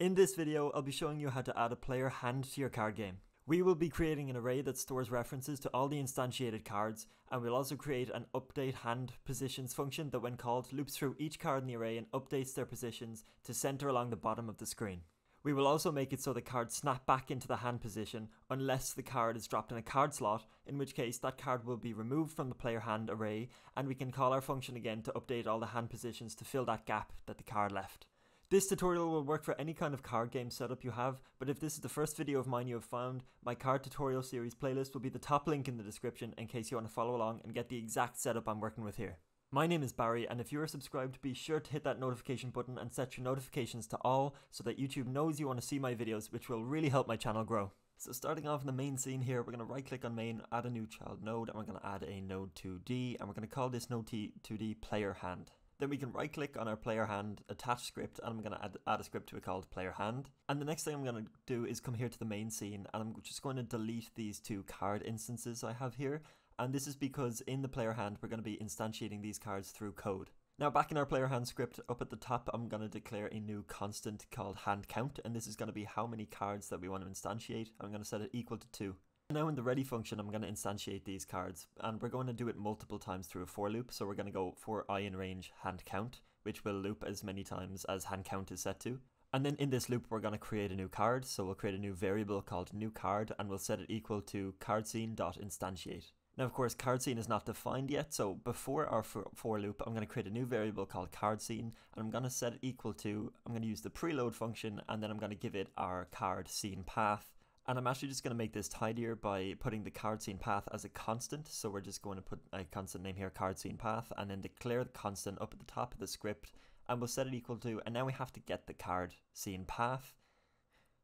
In this video, I'll be showing you how to add a player hand to your card game. We will be creating an array that stores references to all the instantiated cards, and we'll also create an update hand positions function that when called loops through each card in the array and updates their positions to center along the bottom of the screen. We will also make it so the cards snap back into the hand position unless the card is dropped in a card slot, in which case that card will be removed from the player hand array and we can call our function again to update all the hand positions to fill that gap that the card left. This tutorial will work for any kind of card game setup you have, but if this is the first video of mine you have found, my card tutorial series playlist will be the top link in the description in case you want to follow along and get the exact setup I'm working with here. My name is Barry, and if you are subscribed, be sure to hit that notification button and set your notifications to all so that YouTube knows you want to see my videos, which will really help my channel grow. So starting off in the main scene here, we're going to right click on main, add a new child node, and we're going to add a node 2D, and we're going to call this node 2D player hand. Then we can right click on our player hand, attach script, and I'm going to add, add a script to it called player hand. And the next thing I'm going to do is come here to the main scene, and I'm just going to delete these two card instances I have here, and this is because in the player hand we're going to be instantiating these cards through code. Now back in our player hand script, up at the top I'm going to declare a new constant called hand count and this is going to be how many cards that we want to instantiate. I'm going to set it equal to 2. Now in the ready function I'm going to instantiate these cards and we're going to do it multiple times through a for loop so we're going to go for i in range hand count which will loop as many times as hand count is set to. And then in this loop, we're going to create a new card. So we'll create a new variable called new card and we'll set it equal to card scene.instantiate. Now, of course, card scene is not defined yet, so before our for, for loop, I'm going to create a new variable called card scene, and I'm going to set it equal to, I'm going to use the preload function, and then I'm going to give it our card scene path. And I'm actually just going to make this tidier by putting the card scene path as a constant. So we're just going to put a constant name here, card scene path, and then declare the constant up at the top of the script, and we'll set it equal to, and now we have to get the card scene path.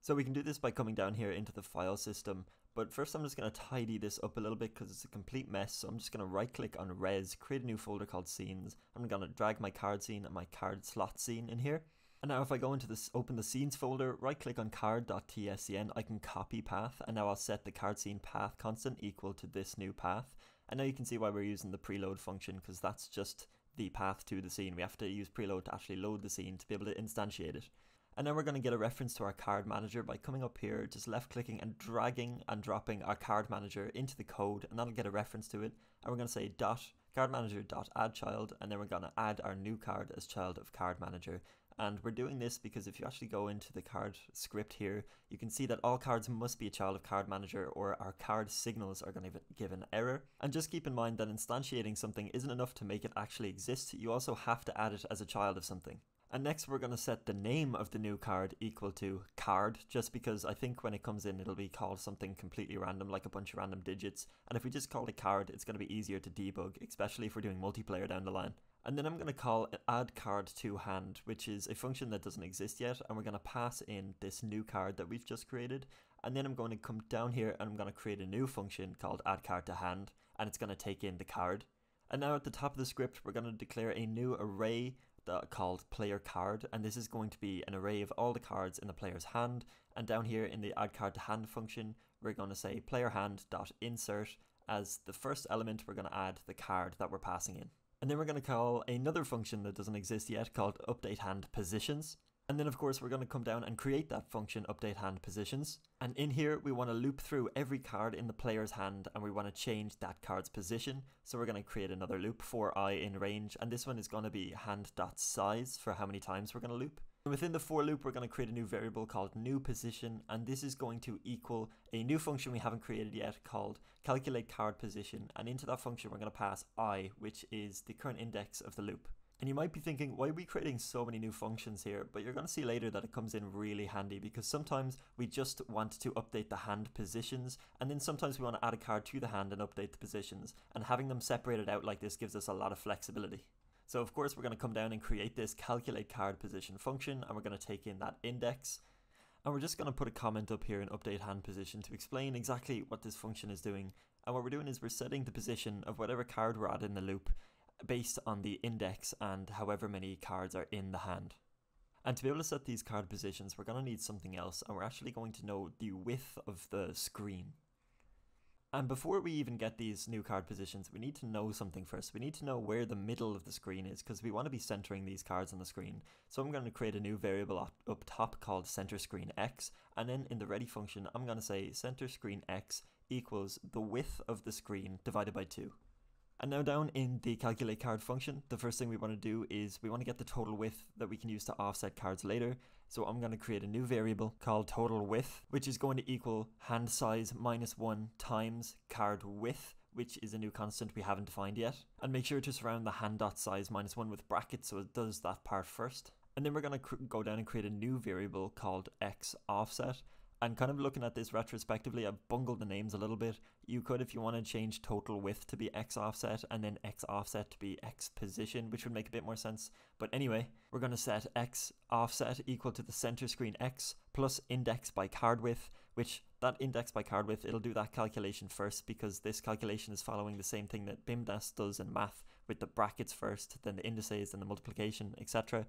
So we can do this by coming down here into the file system but first I'm just going to tidy this up a little bit because it's a complete mess. So I'm just going to right click on res, create a new folder called scenes. I'm going to drag my card scene and my card slot scene in here. And now if I go into this, open the scenes folder, right click on card.tscn, I can copy path. And now I'll set the card scene path constant equal to this new path. And now you can see why we're using the preload function because that's just the path to the scene. We have to use preload to actually load the scene to be able to instantiate it. And now we're going to get a reference to our card manager by coming up here, just left clicking and dragging and dropping our card manager into the code and that'll get a reference to it. And we're going to say dot card manager dot add child and then we're going to add our new card as child of card manager. And we're doing this because if you actually go into the card script here, you can see that all cards must be a child of card manager or our card signals are going to give an error. And just keep in mind that instantiating something isn't enough to make it actually exist. You also have to add it as a child of something. And next we're going to set the name of the new card equal to card, just because I think when it comes in it'll be called something completely random, like a bunch of random digits. And if we just call it card, it's going to be easier to debug, especially if we're doing multiplayer down the line. And then I'm going to call add card to hand, which is a function that doesn't exist yet. And we're going to pass in this new card that we've just created. And then I'm going to come down here and I'm going to create a new function called add card to hand. And it's going to take in the card. And now at the top of the script, we're going to declare a new array called player card and this is going to be an array of all the cards in the player's hand and down here in the add card to hand function we're going to say player hand dot insert as the first element we're going to add the card that we're passing in and then we're going to call another function that doesn't exist yet called update hand positions and then of course we're going to come down and create that function update hand positions. And in here we want to loop through every card in the player's hand and we want to change that card's position. So we're going to create another loop for i in range and this one is going to be hand.size for how many times we're going to loop. Within the for loop we're going to create a new variable called new position and this is going to equal a new function we haven't created yet called calculate card position and into that function we're going to pass i which is the current index of the loop. And you might be thinking, why are we creating so many new functions here? But you're going to see later that it comes in really handy because sometimes we just want to update the hand positions and then sometimes we want to add a card to the hand and update the positions. And having them separated out like this gives us a lot of flexibility. So of course we're going to come down and create this calculate card position function and we're going to take in that index. And we're just going to put a comment up here in update hand position to explain exactly what this function is doing. And what we're doing is we're setting the position of whatever card we're at in the loop based on the index and however many cards are in the hand. And to be able to set these card positions, we're going to need something else, and we're actually going to know the width of the screen. And before we even get these new card positions, we need to know something first. We need to know where the middle of the screen is because we want to be centering these cards on the screen. So I'm going to create a new variable up top called center screen x. And then in the ready function, I'm going to say center screen x equals the width of the screen divided by 2. And now down in the calculate card function, the first thing we want to do is we want to get the total width that we can use to offset cards later. So I'm going to create a new variable called total width, which is going to equal hand size minus 1 times card width, which is a new constant we haven't defined yet. And make sure to surround the hand dot size minus 1 with brackets so it does that part first. And then we're going to go down and create a new variable called x offset and kind of looking at this retrospectively, I've bungled the names a little bit. You could, if you want to change total width to be x offset and then x offset to be x position, which would make a bit more sense. But anyway, we're going to set x offset equal to the center screen x plus index by card width, which that index by card width, it'll do that calculation first because this calculation is following the same thing that BIMDAS does in math with the brackets first, then the indices, then the multiplication, etc.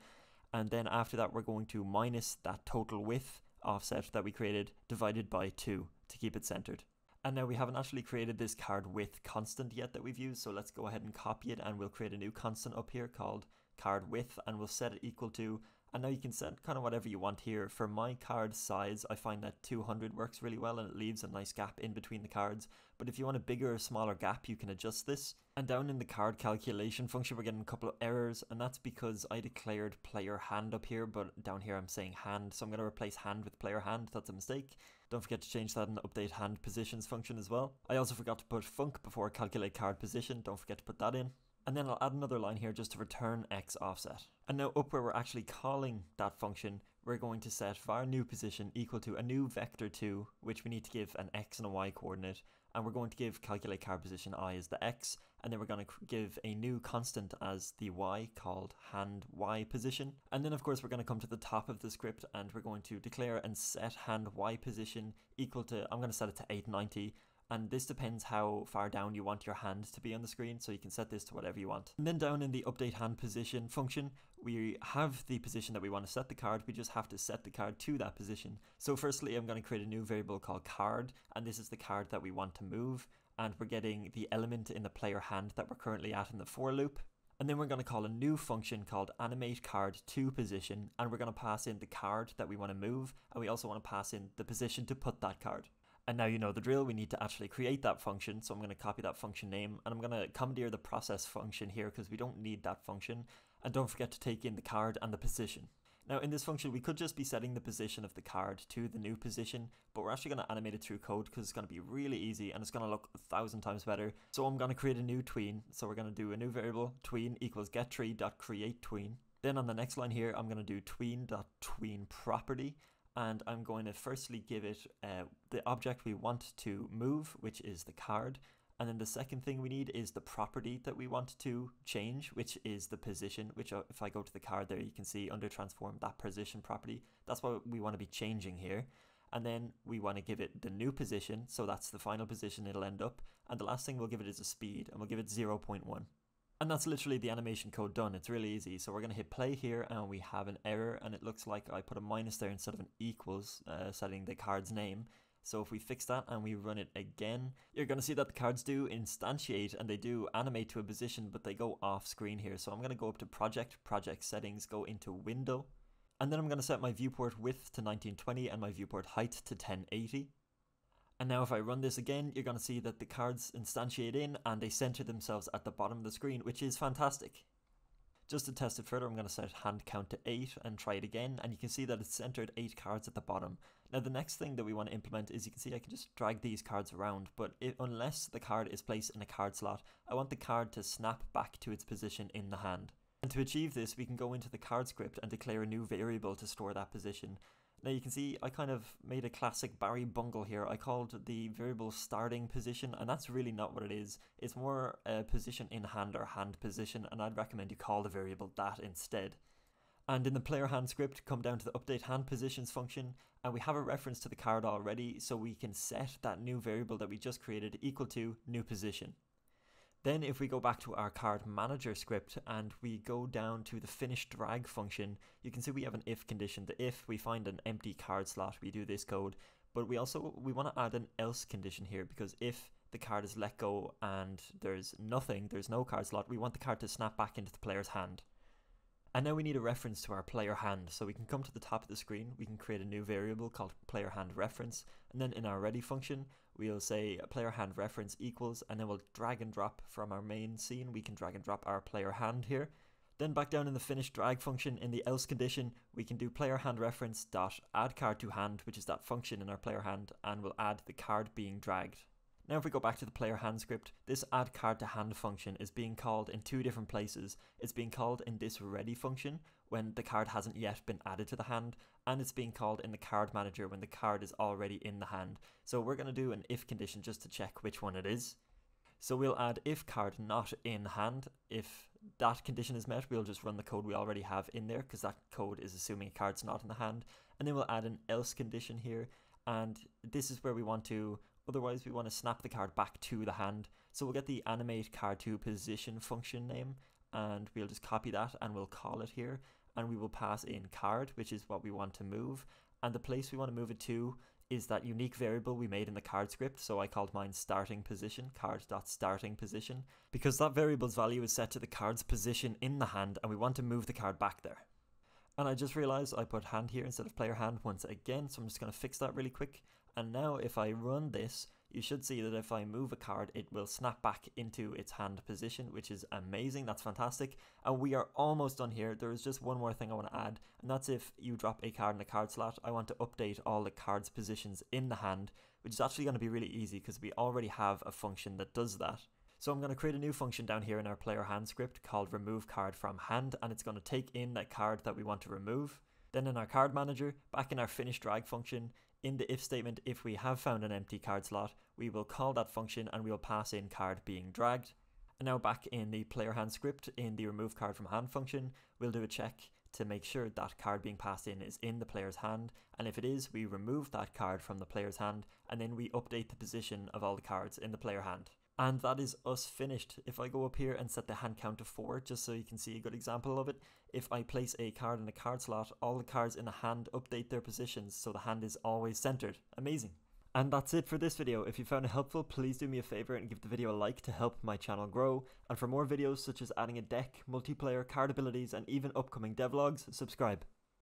And then after that, we're going to minus that total width offset that we created divided by 2 to keep it centered. And now we haven't actually created this card width constant yet that we've used, so let's go ahead and copy it and we'll create a new constant up here called card width and we'll set it equal to and now you can set kind of whatever you want here. For my card size, I find that 200 works really well and it leaves a nice gap in between the cards. But if you want a bigger or smaller gap, you can adjust this. And down in the card calculation function, we're getting a couple of errors, and that's because I declared player hand up here, but down here I'm saying hand, so I'm going to replace hand with player hand. That's a mistake. Don't forget to change that in the update hand positions function as well. I also forgot to put func before calculate card position. Don't forget to put that in. And then I'll add another line here just to return x offset. And now up where we're actually calling that function, we're going to set var new position equal to a new vector 2, which we need to give an x and a y coordinate. And we're going to give calculate car position i as the x, and then we're going to give a new constant as the y called hand y position. And then of course we're going to come to the top of the script and we're going to declare and set hand y position equal to, I'm going to set it to 890, and this depends how far down you want your hand to be on the screen so you can set this to whatever you want. And then down in the update hand position function we have the position that we want to set the card we just have to set the card to that position. So firstly I'm going to create a new variable called card and this is the card that we want to move and we're getting the element in the player hand that we're currently at in the for loop and then we're going to call a new function called animate card to position and we're going to pass in the card that we want to move and we also want to pass in the position to put that card. And now you know the drill, we need to actually create that function. So I'm going to copy that function name and I'm going to commandeer the process function here because we don't need that function. And don't forget to take in the card and the position. Now in this function, we could just be setting the position of the card to the new position, but we're actually going to animate it through code because it's going to be really easy and it's going to look a thousand times better. So I'm going to create a new tween. So we're going to do a new variable tween equals getTree.createTween. tween. Then on the next line here, I'm going to do tween.tween property and I'm going to firstly give it uh, the object we want to move, which is the card. And then the second thing we need is the property that we want to change, which is the position, which uh, if I go to the card there, you can see under transform that position property. That's what we want to be changing here. And then we want to give it the new position. So that's the final position it'll end up. And the last thing we'll give it is a speed and we'll give it 0.1. And that's literally the animation code done. It's really easy. So we're going to hit play here and we have an error and it looks like I put a minus there instead of an equals uh, setting the card's name. So if we fix that and we run it again, you're going to see that the cards do instantiate and they do animate to a position, but they go off screen here. So I'm going to go up to project, project settings, go into window, and then I'm going to set my viewport width to 1920 and my viewport height to 1080. And now if I run this again, you're going to see that the cards instantiate in and they center themselves at the bottom of the screen, which is fantastic. Just to test it further, I'm going to set hand count to 8 and try it again, and you can see that it's centered 8 cards at the bottom. Now the next thing that we want to implement is you can see I can just drag these cards around, but if, unless the card is placed in a card slot, I want the card to snap back to its position in the hand. And to achieve this, we can go into the card script and declare a new variable to store that position. Now you can see I kind of made a classic Barry bungle here. I called the variable starting position and that's really not what it is. It's more a position in hand or hand position and I'd recommend you call the variable that instead. And in the player hand script, come down to the update hand positions function and we have a reference to the card already so we can set that new variable that we just created equal to new position. Then if we go back to our card manager script and we go down to the finish drag function, you can see we have an if condition. The if we find an empty card slot, we do this code, but we also we want to add an else condition here because if the card is let go and there's nothing, there's no card slot, we want the card to snap back into the player's hand. And now we need a reference to our player hand. So we can come to the top of the screen, we can create a new variable called player hand reference. And then in our ready function, we'll say player hand reference equals, and then we'll drag and drop from our main scene. We can drag and drop our player hand here. Then back down in the finish drag function in the else condition, we can do player hand reference dot add card to hand, which is that function in our player hand, and we'll add the card being dragged. Now if we go back to the player hand script, this add card to hand function is being called in two different places. It's being called in this ready function when the card hasn't yet been added to the hand, and it's being called in the card manager when the card is already in the hand. So we're going to do an if condition just to check which one it is. So we'll add if card not in hand. If that condition is met, we'll just run the code we already have in there because that code is assuming a card's not in the hand. And then we'll add an else condition here. And this is where we want to, otherwise we want to snap the card back to the hand. So we'll get the animate card to position function name and we'll just copy that and we'll call it here. And we will pass in card, which is what we want to move. And the place we want to move it to is that unique variable we made in the card script. So I called mine starting position, card.starting position, because that variable's value is set to the card's position in the hand and we want to move the card back there. And I just realized I put hand here instead of player hand once again, so I'm just going to fix that really quick. And now if I run this, you should see that if I move a card, it will snap back into its hand position, which is amazing. That's fantastic. And we are almost done here. There is just one more thing I want to add, and that's if you drop a card in a card slot, I want to update all the cards' positions in the hand, which is actually going to be really easy because we already have a function that does that. So I'm going to create a new function down here in our player hand script called remove card from hand, and it's going to take in that card that we want to remove. Then in our card manager, back in our finish drag function, in the if statement, if we have found an empty card slot, we will call that function and we'll pass in card being dragged. And now back in the player hand script, in the remove card from hand function, we'll do a check to make sure that card being passed in is in the player's hand. And if it is, we remove that card from the player's hand and then we update the position of all the cards in the player hand. And that is us finished. If I go up here and set the hand count to 4, just so you can see a good example of it, if I place a card in a card slot, all the cards in the hand update their positions so the hand is always centered. Amazing. And that's it for this video. If you found it helpful, please do me a favor and give the video a like to help my channel grow. And for more videos such as adding a deck, multiplayer, card abilities, and even upcoming devlogs, subscribe.